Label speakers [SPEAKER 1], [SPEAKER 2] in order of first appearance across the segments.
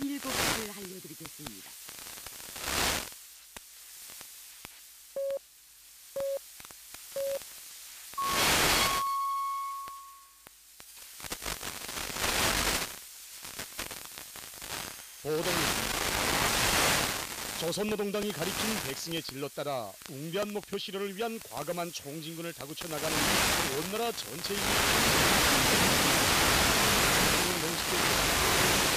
[SPEAKER 1] 17개를 알려드리겠습니다. 보도입니다. 조선노동당이 가리킨 백승의 진로 따라 웅변 목표 실현을 위한 과감한 총진군을 다구쳐 나가는 온 나라 전체의 농식들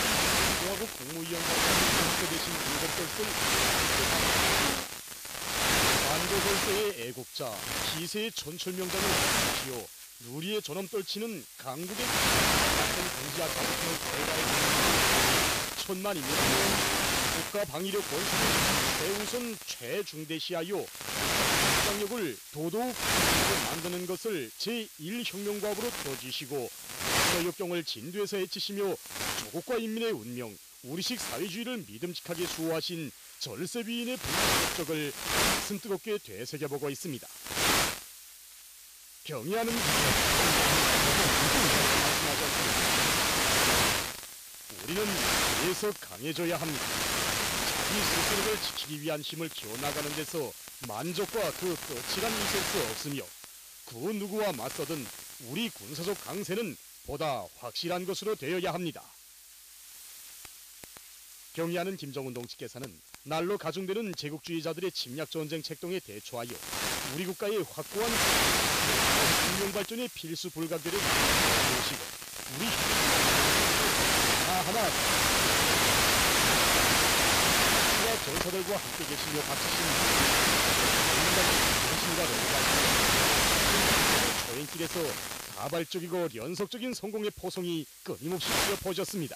[SPEAKER 1] 애국자 기세의 전철명단을 지키오 누리의 전엄 떨치는 강국의 같은 공지와 가르치는 대가의 천만입니다. 국가 방위력 권수를 최우선 최중대시하여 국방력을 도도욱 만드는 것을 제1혁명과업으로 들어주시고 역경을 진두에서 해치시며 조국과 인민의 운명, 우리식 사회주의를 믿음직하게 수호하신 절세비인의 분적을 가슴 뜨겁게 되새겨보고 있습니다. 경의하는. 우리는 계속 강해져야 합니다. 자기 스스로를 지키기 위한 힘을 키워나가는 데서 만족과 그 끝이란 있을 수 없으며 그 누구와 맞서든 우리 군사적 강세는 보다 확실한 것으로 되어야 합니다. 경의하는 김정은 동지께서는 날로 가중되는 제국주의자들의 침략 전쟁 책동에 대처하여 우리 국가의 확고한 인명 발전의 필수 불가결을 모시고 우리 하나 하나 와 전사들과 함께 계시며 바치신 당신과 너가 초행길에서 다발적이고 연속적인 성공의 포성이 끊임없이 퍼졌습니다.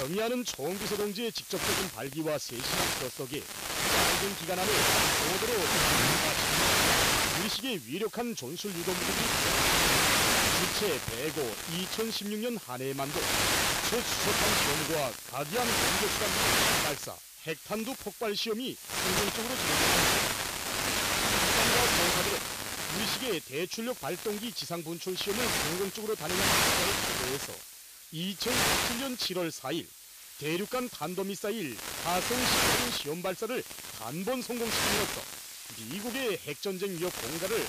[SPEAKER 1] 경의하는 총비서 동지의 직접적인 발기와 세심한 표 속에 짧은 기간 안에 모두로 우리식의 위력한 전술 유도 무기 주체 배고 2016년 한 해만도 첫 수소탄 시험과 가디안 공격수단 발사 핵탄두 폭발 시험이 성공적으로 진행됐습니다. 수단과 전사들은 우리식의 대출력 발동기 지상 분출 시험을 성공적으로 단행한 결과에 대해서 2017년 7월 4일 대륙간 탄도미사일 가성 10번 시험 발사를 단번 성공시킴으로써 미국의 핵전쟁 위협 공갈을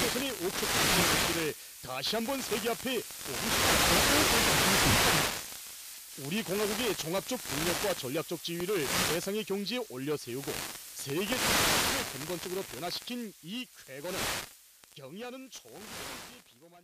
[SPEAKER 1] 조선의 공식을 다시 한번 세계 앞에 우리 공화국의 종합적 국력과 전략적 지위를 세상의 경지에 올려 세우고 세계 정치를 근본적으로 변화시킨 이 쾌거는 경의하는 총기의 비범한